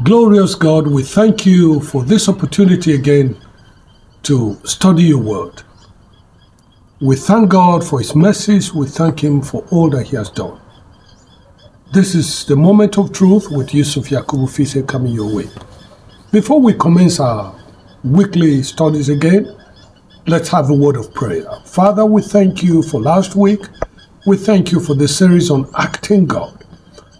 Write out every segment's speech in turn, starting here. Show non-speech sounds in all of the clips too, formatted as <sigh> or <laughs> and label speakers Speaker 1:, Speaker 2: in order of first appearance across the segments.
Speaker 1: Glorious God, we thank you for this opportunity again to study your word. We thank God for his mercies. We thank him for all that he has done. This is the moment of truth with Yusuf Yakubu Fisse coming your way. Before we commence our weekly studies again, let's have a word of prayer. Father, we thank you for last week. We thank you for the series on acting God.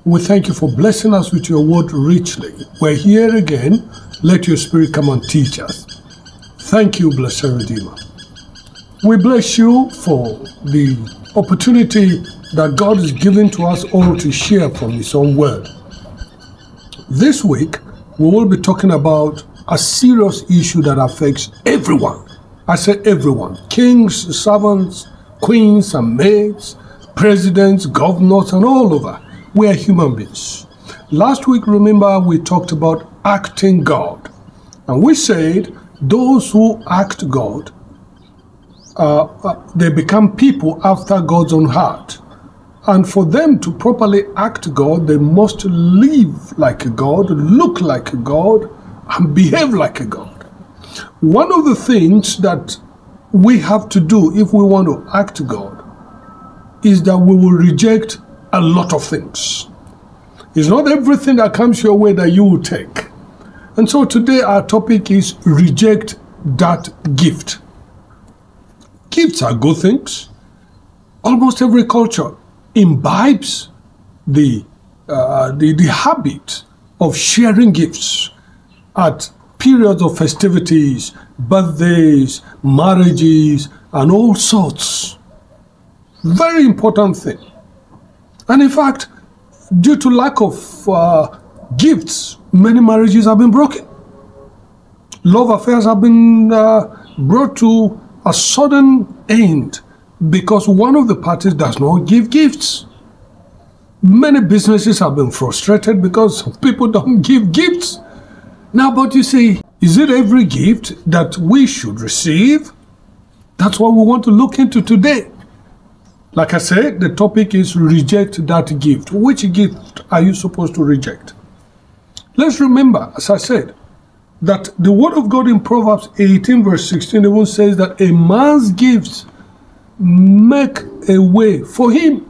Speaker 1: We thank you for blessing us with your word richly. We're here again. Let your spirit come and teach us. Thank you, blessed Redeemer. We bless you for the opportunity that God is giving to us all to share from His own word. This week, we will be talking about a serious issue that affects everyone. I say everyone kings, servants, queens, and maids, presidents, governors, and all over. We are human beings. Last week, remember, we talked about acting God. And we said those who act God, uh, uh, they become people after God's own heart. And for them to properly act God, they must live like a God, look like a God, and behave like a God. One of the things that we have to do if we want to act God is that we will reject a lot of things. It's not everything that comes your way that you will take. And so today our topic is reject that gift. Gifts are good things. Almost every culture imbibes the, uh, the, the habit of sharing gifts at periods of festivities, birthdays, marriages, and all sorts. Very important thing. And in fact, due to lack of uh, gifts, many marriages have been broken. Love affairs have been uh, brought to a sudden end because one of the parties does not give gifts. Many businesses have been frustrated because <laughs> people don't give gifts. Now, but you see, is it every gift that we should receive? That's what we want to look into today. Like I said, the topic is reject that gift. Which gift are you supposed to reject? Let's remember, as I said, that the word of God in Proverbs 18 verse 16 even says that a man's gifts make a way for him.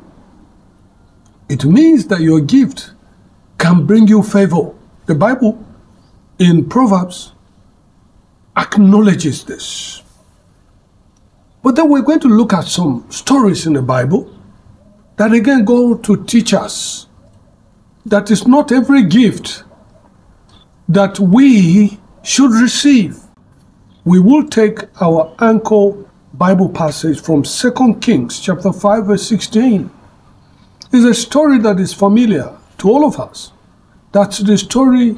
Speaker 1: It means that your gift can bring you favor. The Bible in Proverbs acknowledges this. But then we're going to look at some stories in the Bible that again go to teach us that it's not every gift that we should receive. We will take our anchor Bible passage from 2 Kings chapter 5 verse 16. It's a story that is familiar to all of us. That's the story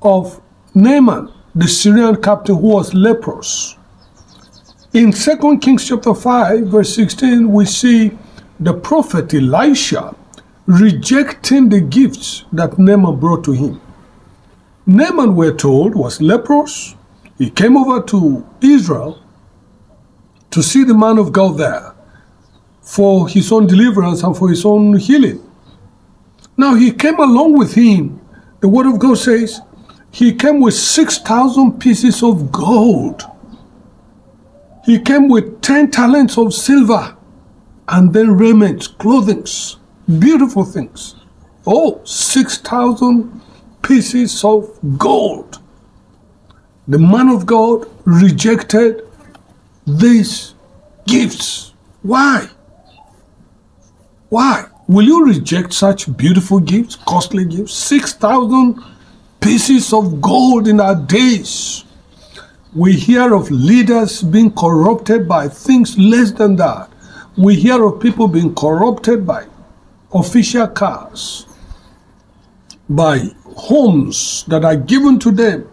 Speaker 1: of Naaman, the Syrian captain who was leprous. In 2 Kings chapter 5, verse 16, we see the prophet Elisha rejecting the gifts that Naaman brought to him. Naaman, we're told, was leprous. He came over to Israel to see the man of God there for his own deliverance and for his own healing. Now he came along with him. The word of God says he came with 6,000 pieces of gold he came with 10 talents of silver and then raiment, clothing, beautiful things. Oh, 6,000 pieces of gold. The man of God rejected these gifts. Why? Why? Will you reject such beautiful gifts, costly gifts? 6,000 pieces of gold in our days. We hear of leaders being corrupted by things less than that. We hear of people being corrupted by official cars, by homes that are given to them.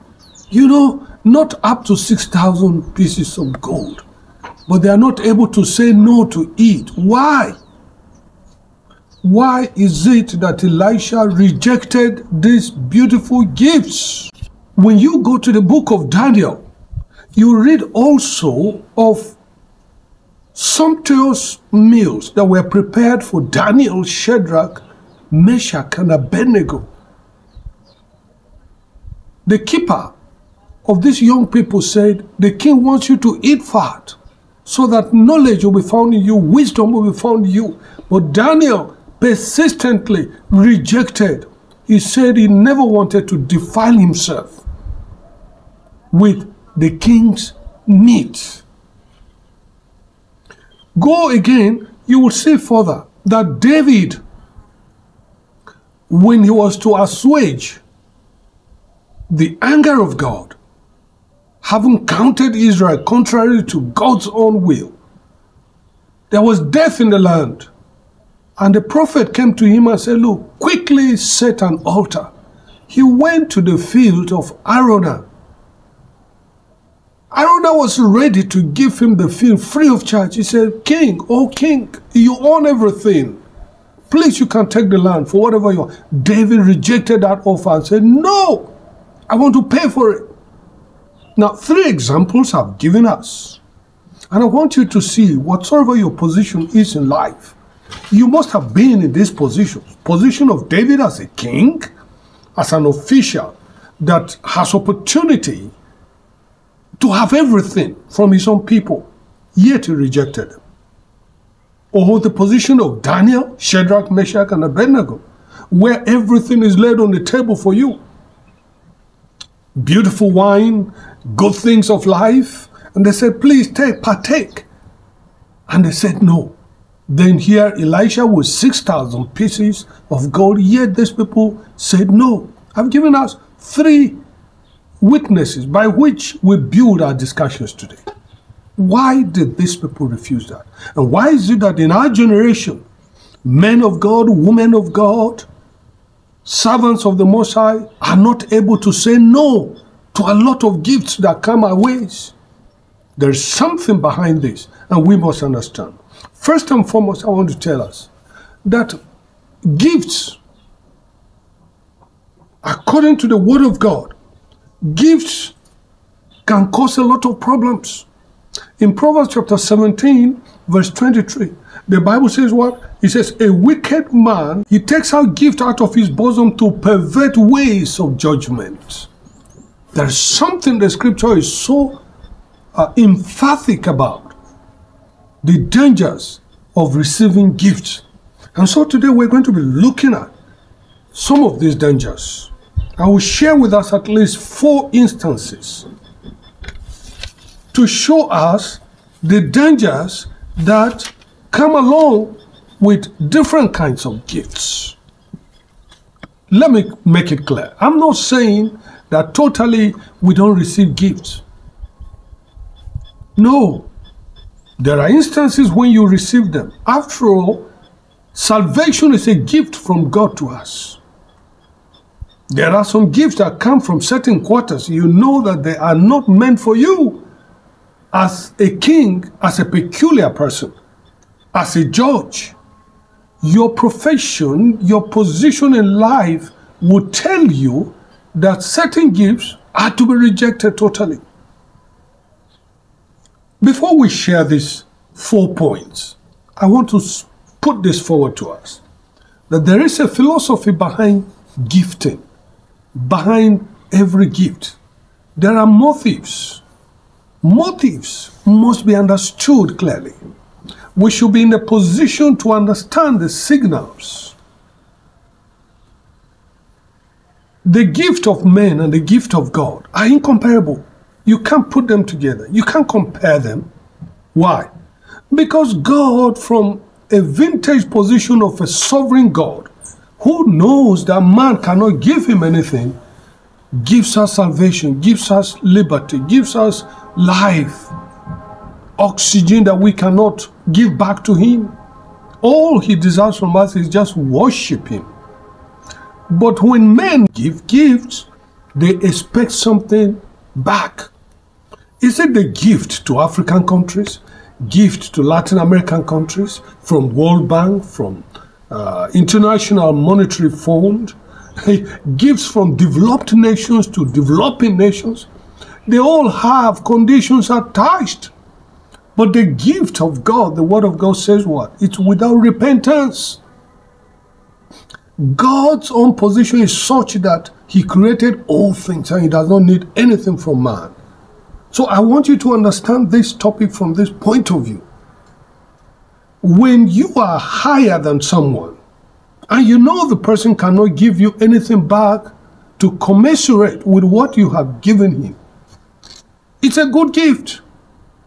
Speaker 1: You know, not up to 6,000 pieces of gold, but they are not able to say no to it. Why? Why is it that Elisha rejected these beautiful gifts? When you go to the book of Daniel, you read also of sumptuous meals that were prepared for Daniel, Shadrach, Meshach, and Abednego. the keeper of these young people said, The king wants you to eat fat so that knowledge will be found in you, wisdom will be found in you. But Daniel persistently rejected. He said he never wanted to defile himself with the king's meat. Go again, you will see further that David, when he was to assuage the anger of God, having counted Israel contrary to God's own will, there was death in the land. And the prophet came to him and said, Look, quickly set an altar. He went to the field of Araunah. Araunah was ready to give him the field free of charge. He said, King, oh king, you own everything. Please, you can take the land for whatever you want. David rejected that offer and said, No, I want to pay for it. Now, three examples I've given us. And I want you to see whatsoever your position is in life, you must have been in this position. Position of David as a king, as an official that has opportunity to have everything from his own people, yet he rejected them. Or the position of Daniel, Shadrach, Meshach, and Abednego, where everything is laid on the table for you. Beautiful wine, good things of life. And they said, please take, partake. And they said, no. Then here Elisha with 6,000 pieces of gold, yet these people said, no. I've given us three witnesses by which we build our discussions today. Why did these people refuse that? And why is it that in our generation, men of God, women of God, servants of the Most High are not able to say no to a lot of gifts that come our ways? There's something behind this, and we must understand. First and foremost, I want to tell us that gifts, according to the Word of God, gifts can cause a lot of problems. In Proverbs chapter 17, verse 23, the Bible says what? It says, A wicked man, he takes out gift out of his bosom to pervert ways of judgment. There's something the scripture is so uh, emphatic about the dangers of receiving gifts. And so today we're going to be looking at some of these dangers. I will share with us at least four instances to show us the dangers that come along with different kinds of gifts. Let me make it clear. I'm not saying that totally we don't receive gifts. No. There are instances when you receive them. After all, salvation is a gift from God to us. There are some gifts that come from certain quarters. You know that they are not meant for you as a king, as a peculiar person, as a judge. Your profession, your position in life will tell you that certain gifts are to be rejected totally. Before we share these four points, I want to put this forward to us that there is a philosophy behind gifting behind every gift. There are motives. Motives must be understood clearly. We should be in a position to understand the signals. The gift of men and the gift of God are incomparable. You can't put them together. You can't compare them. Why? Because God, from a vintage position of a sovereign God, who knows that man cannot give him anything, gives us salvation, gives us liberty, gives us life, oxygen that we cannot give back to him. All he desires from us is just worship him. But when men give gifts, they expect something back. Is it the gift to African countries, gift to Latin American countries, from World Bank, from uh, International Monetary Fund, <laughs> gifts from developed nations to developing nations. They all have conditions attached. But the gift of God, the Word of God says what? It's without repentance. God's own position is such that He created all things and He does not need anything from man. So I want you to understand this topic from this point of view. When you are higher than someone and you know the person cannot give you anything back to commensurate with what you have given him, it's a good gift.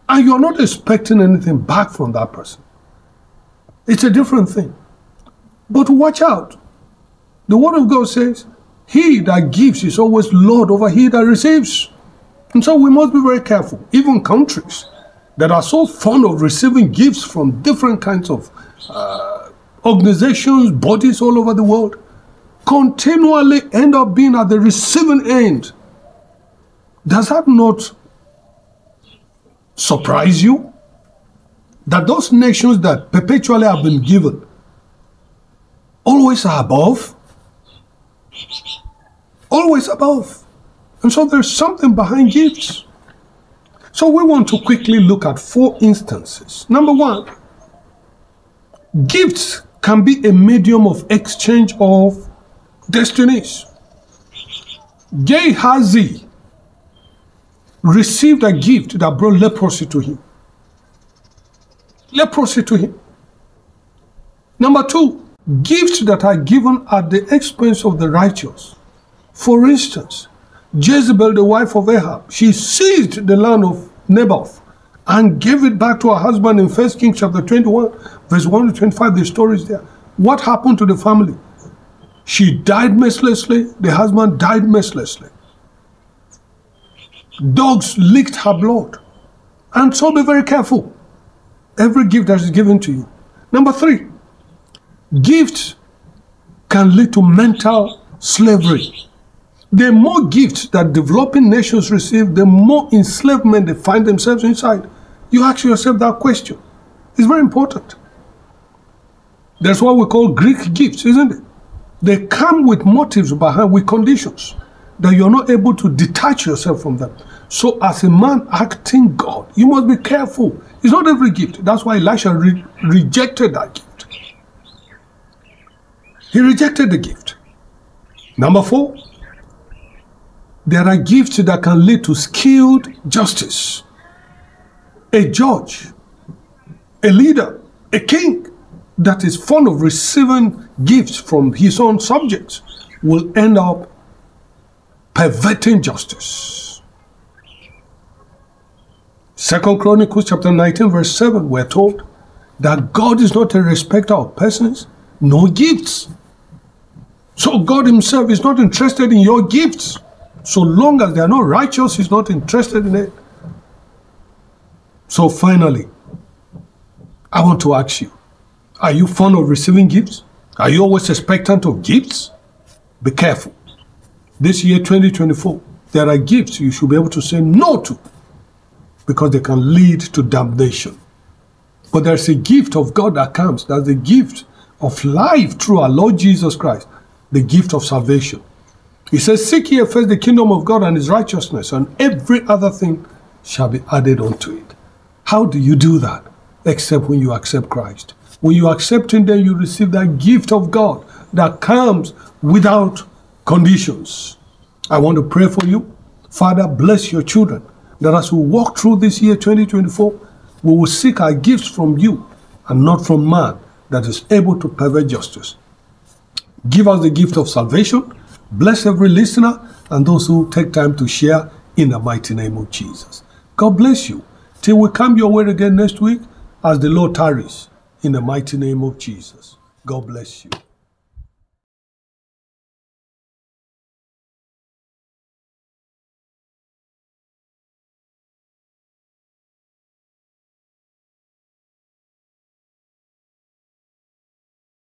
Speaker 1: And you're not expecting anything back from that person. It's a different thing. But watch out. The Word of God says, He that gives is always Lord over he that receives. And so we must be very careful. Even countries that are so fond of receiving gifts from different kinds of uh, organizations, bodies all over the world, continually end up being at the receiving end. Does that not surprise you? That those nations that perpetually have been given always are above? Always above. And so there's something behind gifts. So we want to quickly look at four instances. Number one, gifts can be a medium of exchange of destinies. Gehazi received a gift that brought leprosy to him. Leprosy to him. Number two, gifts that are given at the expense of the righteous. For instance, Jezebel, the wife of Ahab, she seized the land of Naboth and gave it back to her husband in 1 Kings chapter 21, verse 1 to 25. The story is there. What happened to the family? She died mercilessly, the husband died mercilessly. Dogs licked her blood. And so be very careful. Every gift that is given to you. Number three, gifts can lead to mental slavery. The more gifts that developing nations receive, the more enslavement they find themselves inside. You ask yourself that question. It's very important. That's what we call Greek gifts, isn't it? They come with motives behind, with conditions that you're not able to detach yourself from them. So, as a man acting God, you must be careful. It's not every gift. That's why Elisha re rejected that gift. He rejected the gift. Number four, there are gifts that can lead to skilled justice. A judge, a leader, a king that is fond of receiving gifts from his own subjects will end up perverting justice. Second Chronicles chapter 19 verse 7 we're told that God is not a respecter of persons, nor gifts. So God himself is not interested in your gifts. So long as they are not righteous, he's not interested in it. So finally, I want to ask you, are you fond of receiving gifts? Are you always expectant of gifts? Be careful. This year, 2024, there are gifts you should be able to say no to because they can lead to damnation. But there's a gift of God that comes. That's the gift of life through our Lord Jesus Christ, the gift of salvation. He says, Seek ye first the kingdom of God and his righteousness, and every other thing shall be added unto it. How do you do that? Except when you accept Christ. When you accept him, then you receive that gift of God that comes without conditions. I want to pray for you. Father, bless your children that as we walk through this year 2024, we will seek our gifts from you and not from man that is able to pervert justice. Give us the gift of salvation Bless every listener and those who take time to share in the mighty name of Jesus. God bless you. Till we come your way again next week as the Lord tarries in the mighty name of Jesus. God bless you.